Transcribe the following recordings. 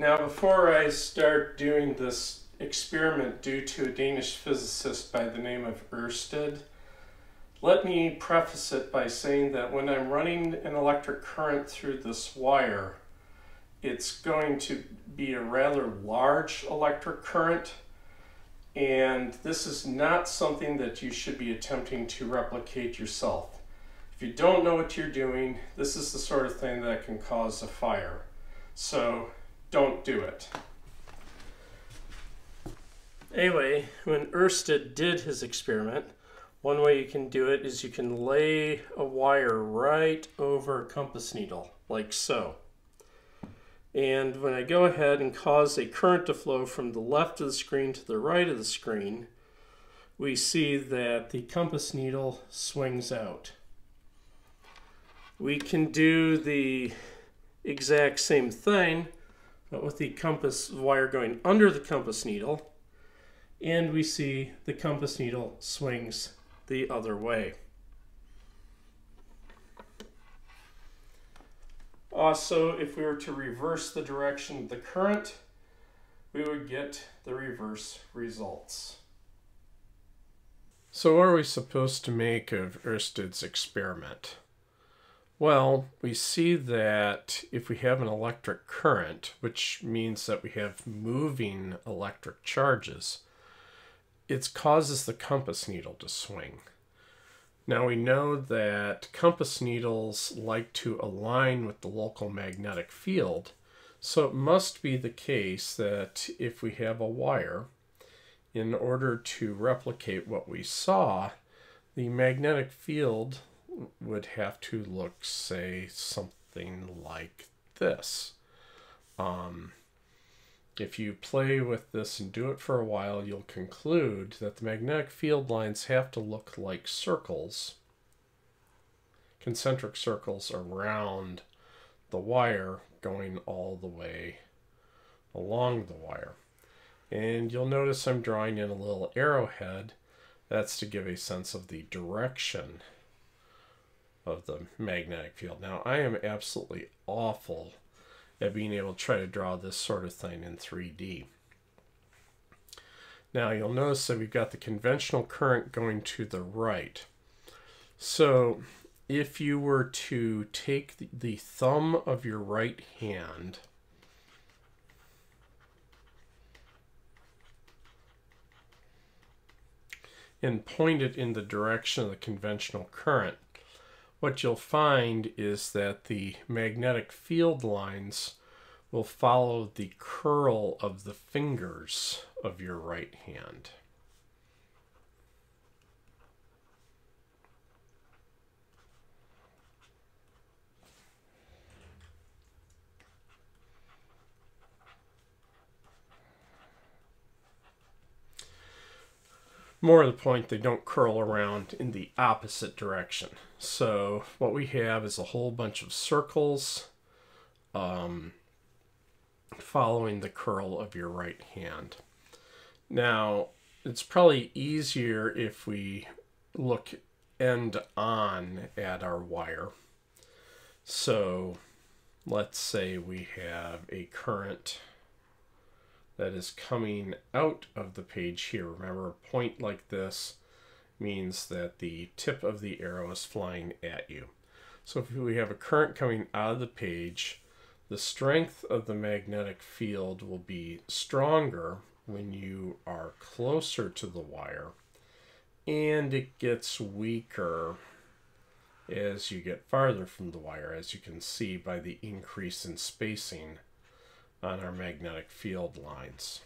Now, before I start doing this experiment due to a Danish physicist by the name of Ørsted, let me preface it by saying that when I'm running an electric current through this wire, it's going to be a rather large electric current and this is not something that you should be attempting to replicate yourself. If you don't know what you're doing, this is the sort of thing that can cause a fire. So don't do it. Anyway, when Ørsted did his experiment, one way you can do it is you can lay a wire right over a compass needle, like so. And when I go ahead and cause a current to flow from the left of the screen to the right of the screen, we see that the compass needle swings out. We can do the exact same thing, but with the compass wire going under the compass needle, and we see the compass needle swings the other way. Uh, also, if we were to reverse the direction of the current, we would get the reverse results. So what are we supposed to make of Ørsted's experiment? Well, we see that if we have an electric current, which means that we have moving electric charges, it causes the compass needle to swing. Now we know that compass needles like to align with the local magnetic field, so it must be the case that if we have a wire, in order to replicate what we saw, the magnetic field would have to look, say, something like this. Um, if you play with this and do it for a while, you'll conclude that the magnetic field lines have to look like circles, concentric circles around the wire going all the way along the wire. And you'll notice I'm drawing in a little arrowhead. That's to give a sense of the direction of the magnetic field. Now, I am absolutely awful at being able to try to draw this sort of thing in 3D. Now you'll notice that we've got the conventional current going to the right. So if you were to take the thumb of your right hand and point it in the direction of the conventional current, what you'll find is that the magnetic field lines will follow the curl of the fingers of your right hand. More to the point, they don't curl around in the opposite direction. So what we have is a whole bunch of circles um, following the curl of your right hand. Now, it's probably easier if we look end on at our wire. So let's say we have a current that is coming out of the page here. Remember, a point like this means that the tip of the arrow is flying at you. So if we have a current coming out of the page, the strength of the magnetic field will be stronger when you are closer to the wire, and it gets weaker as you get farther from the wire, as you can see by the increase in spacing on our magnetic field lines.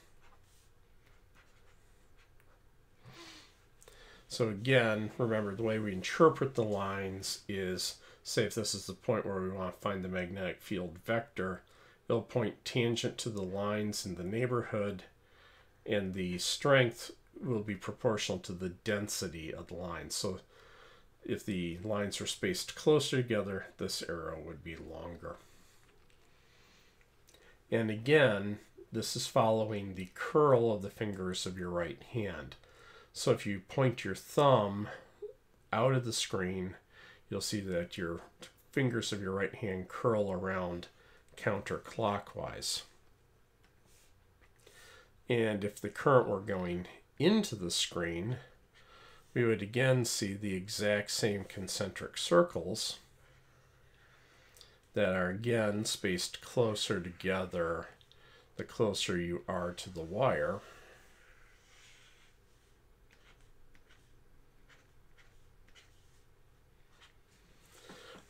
So again, remember the way we interpret the lines is, say if this is the point where we want to find the magnetic field vector, it'll point tangent to the lines in the neighborhood, and the strength will be proportional to the density of the lines. So if the lines are spaced closer together, this arrow would be longer. And again, this is following the curl of the fingers of your right hand. So if you point your thumb out of the screen, you'll see that your fingers of your right hand curl around counterclockwise. And if the current were going into the screen, we would again see the exact same concentric circles that are again spaced closer together the closer you are to the wire.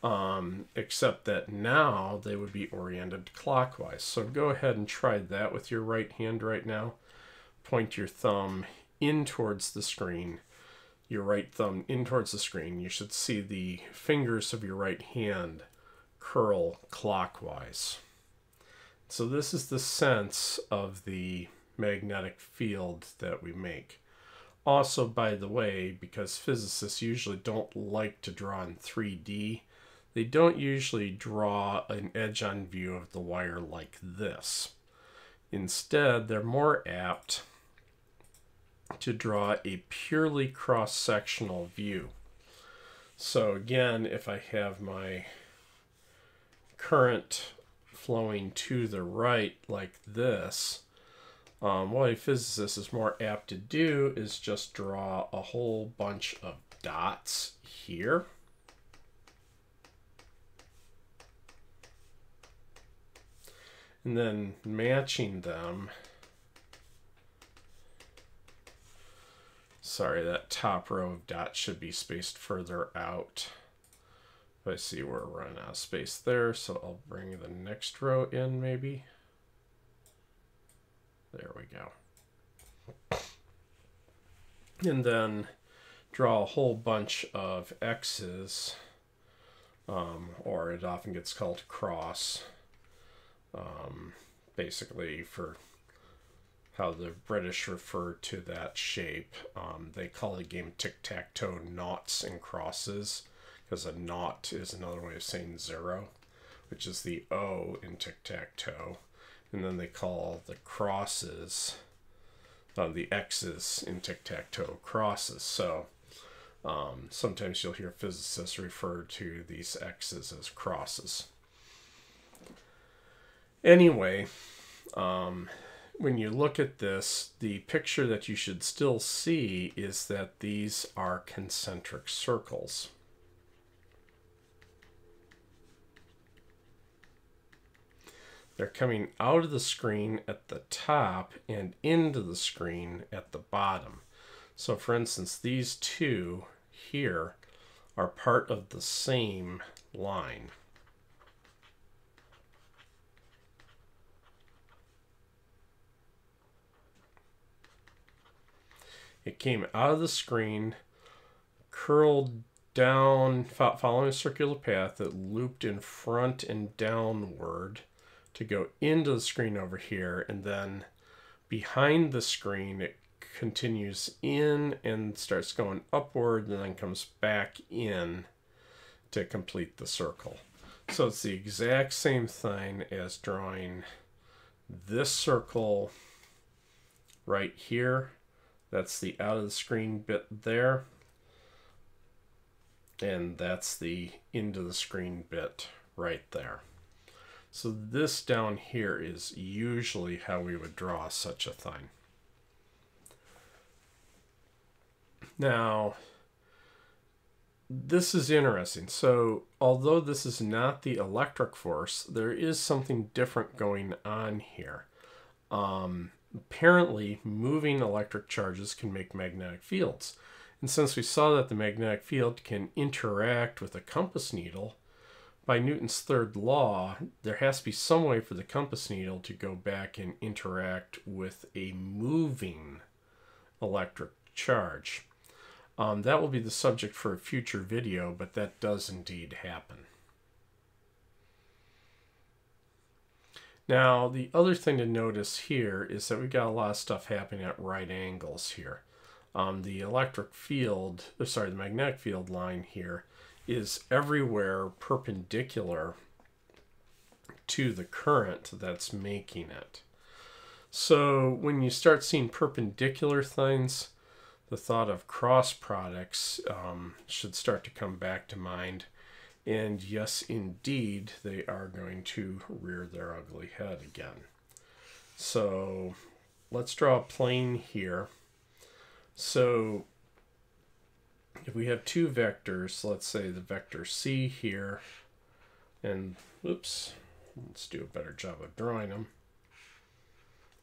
Um, except that now they would be oriented clockwise. So go ahead and try that with your right hand right now. Point your thumb in towards the screen, your right thumb in towards the screen. You should see the fingers of your right hand curl clockwise. So this is the sense of the magnetic field that we make. Also, by the way, because physicists usually don't like to draw in 3D, they don't usually draw an edge-on view of the wire like this. Instead, they're more apt to draw a purely cross-sectional view. So again, if I have my current flowing to the right like this, um, what a physicist is more apt to do is just draw a whole bunch of dots here. And then matching them. Sorry, that top row of dots should be spaced further out. I see we're running out of space there, so I'll bring the next row in maybe. There we go. And then draw a whole bunch of X's, um, or it often gets called cross, um, basically for how the British refer to that shape. Um, they call the game tic-tac-toe noughts and crosses because a naught is another way of saying zero, which is the O in tic-tac-toe. And then they call the crosses, uh, the X's in tic-tac-toe crosses. So um, sometimes you'll hear physicists refer to these X's as crosses. Anyway, um, when you look at this, the picture that you should still see is that these are concentric circles. They're coming out of the screen at the top and into the screen at the bottom. So for instance, these two here are part of the same line. It came out of the screen, curled down, following a circular path that looped in front and downward to go into the screen over here and then behind the screen it continues in and starts going upward and then comes back in to complete the circle. So it's the exact same thing as drawing this circle right here. That's the out of the screen bit there. And that's the into the screen bit right there. So this down here is usually how we would draw such a thing. Now, this is interesting. So although this is not the electric force, there is something different going on here. Um, apparently, moving electric charges can make magnetic fields. And since we saw that the magnetic field can interact with a compass needle, by Newton's third law, there has to be some way for the compass needle to go back and interact with a moving electric charge. Um, that will be the subject for a future video, but that does indeed happen. Now, the other thing to notice here is that we've got a lot of stuff happening at right angles here. Um, the electric field, sorry, the magnetic field line here is everywhere perpendicular to the current that's making it. So when you start seeing perpendicular things, the thought of cross products um, should start to come back to mind. And yes, indeed, they are going to rear their ugly head again. So let's draw a plane here. So if we have two vectors, let's say the vector c here, and oops, let's do a better job of drawing them.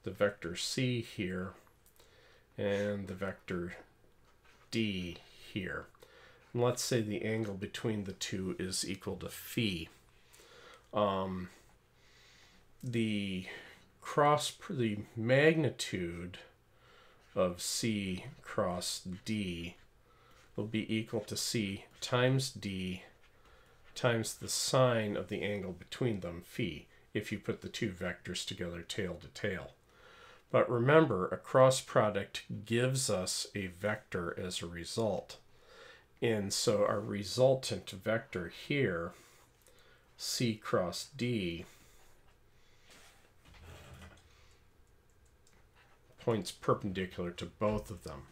The vector c here, and the vector d here. And let's say the angle between the two is equal to phi. Um, the cross the magnitude of c cross d will be equal to c times d times the sine of the angle between them, phi, if you put the two vectors together tail to tail. But remember, a cross product gives us a vector as a result. And so our resultant vector here, c cross d, points perpendicular to both of them.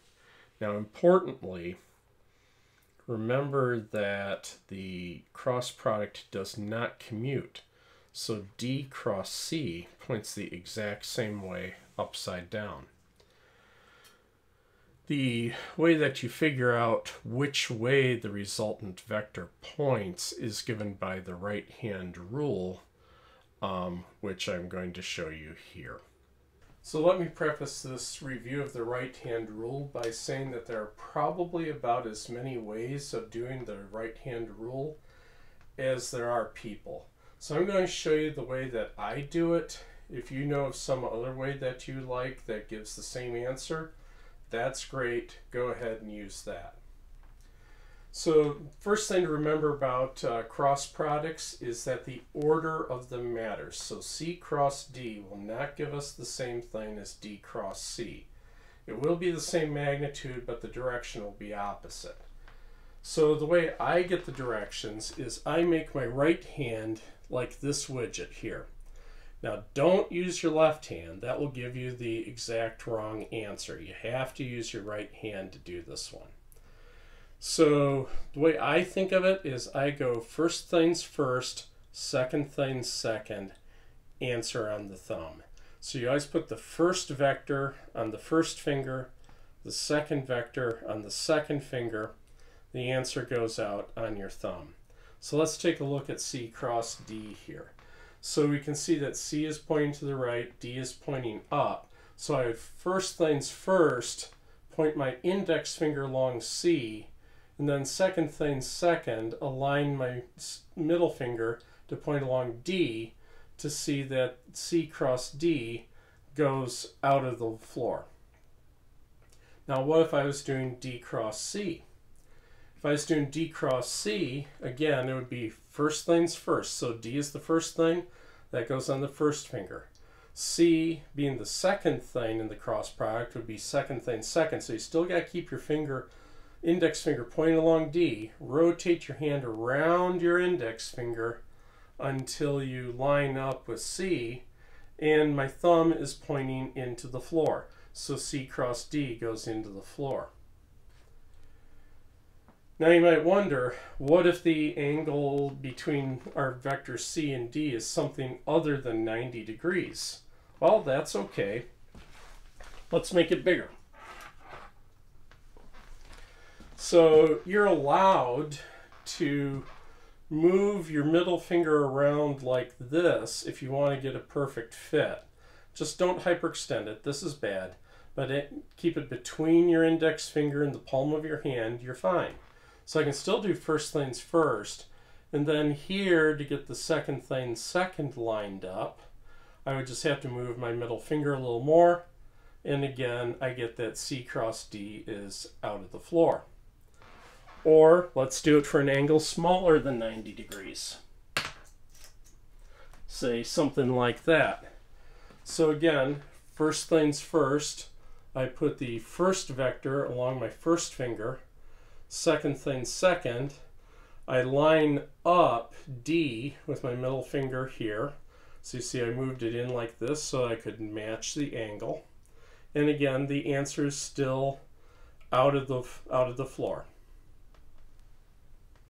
Now importantly, remember that the cross product does not commute. So d cross c points the exact same way upside down. The way that you figure out which way the resultant vector points is given by the right-hand rule, um, which I'm going to show you here. So let me preface this review of the right-hand rule by saying that there are probably about as many ways of doing the right-hand rule as there are people. So I'm going to show you the way that I do it. If you know of some other way that you like that gives the same answer, that's great. Go ahead and use that. So first thing to remember about uh, cross products is that the order of them matters. So C cross D will not give us the same thing as D cross C. It will be the same magnitude, but the direction will be opposite. So the way I get the directions is I make my right hand like this widget here. Now don't use your left hand. That will give you the exact wrong answer. You have to use your right hand to do this one. So the way I think of it is I go first things first, second things second, answer on the thumb. So you always put the first vector on the first finger, the second vector on the second finger, the answer goes out on your thumb. So let's take a look at C cross D here. So we can see that C is pointing to the right, D is pointing up. So I first things first, point my index finger along C, and then second thing second, align my middle finger to point along D to see that C cross D goes out of the floor. Now what if I was doing D cross C? If I was doing D cross C, again, it would be first things first. So D is the first thing, that goes on the first finger. C being the second thing in the cross product would be second thing second. So you still got to keep your finger index finger pointing along D, rotate your hand around your index finger until you line up with C, and my thumb is pointing into the floor. So C cross D goes into the floor. Now you might wonder, what if the angle between our vectors C and D is something other than 90 degrees? Well, that's okay. Let's make it bigger. So you're allowed to move your middle finger around like this if you want to get a perfect fit. Just don't hyperextend it. This is bad. But it, keep it between your index finger and the palm of your hand. You're fine. So I can still do first things first. And then here, to get the second thing second lined up, I would just have to move my middle finger a little more. And again, I get that C cross D is out of the floor. Or let's do it for an angle smaller than 90 degrees. Say something like that. So again, first things first, I put the first vector along my first finger. Second thing second, I line up D with my middle finger here. So you see I moved it in like this so I could match the angle. And again, the answer is still out of the, out of the floor.